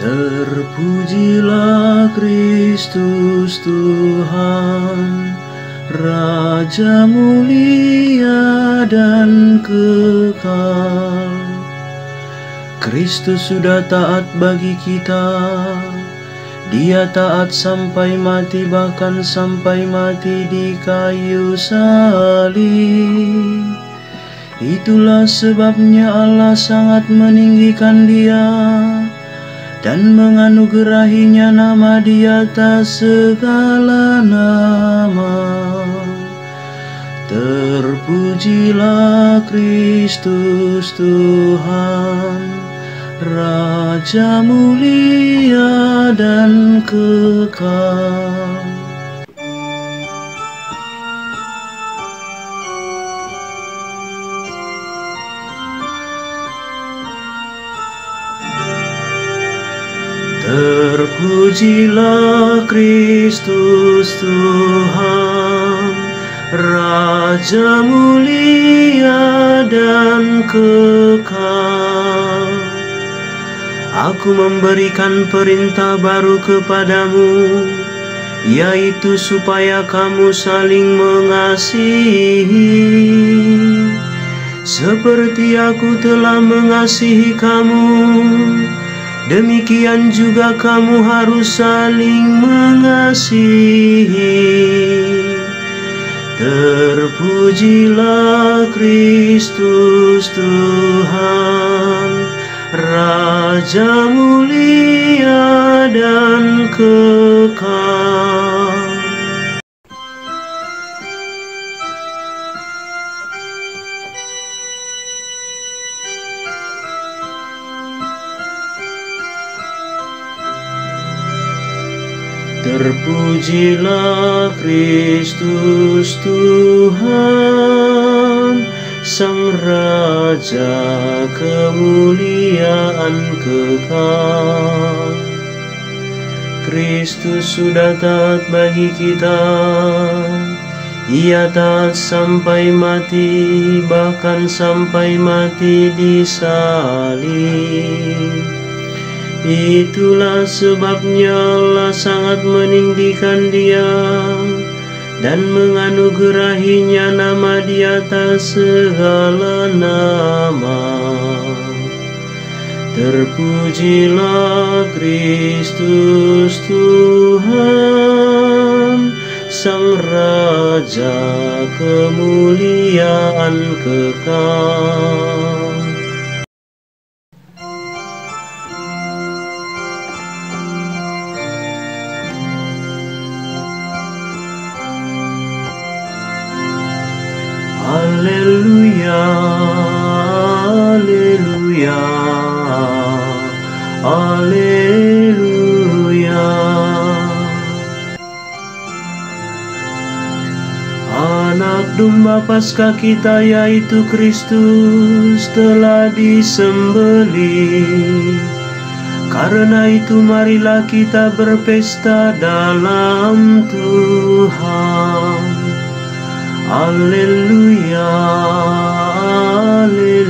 Terpujilah Kristus Tuhan, Raja mulia dan kekal. Kristus sudah taat bagi kita, dia taat sampai mati bahkan sampai mati di kayu salib. Itulah sebabnya Allah sangat meninggikan dia dan menganugerahinya nama di atas segala nama. Terpujilah Kristus Tuhan, Raja mulia dan kekal. Terpujilah Kristus Tuhan, Raja mulia dan kekal. Aku memberikan perintah baru kepadamu, yaitu supaya kamu saling mengasihi. Seperti aku telah mengasihi kamu, Demikian juga kamu harus saling mengasihi. Terpujilah Kristus Tuhan, Raja mulia dan kekal. Terpujilah Kristus Tuhan, Sang Raja kemuliaan kekal. Kristus sudah taat bagi kita, ia taat sampai mati, bahkan sampai mati di salib. Itulah sebabnya Allah sangat meninggikan dia dan menganugerahinya nama di atas segala nama. Terpujilah Kristus Tuhan, Sang Raja kemuliaan kekal. Haleluya, haleluya. Anak domba Paskah kita yaitu Kristus telah disembelih. Karena itu marilah kita berpesta dalam Tuhan. Haleluya, hallelujah.